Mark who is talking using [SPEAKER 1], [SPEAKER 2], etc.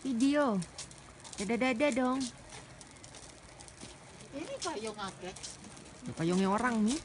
[SPEAKER 1] video. Dada-dada dong.
[SPEAKER 2] Ini payung apa?
[SPEAKER 1] Payungnya orang nih.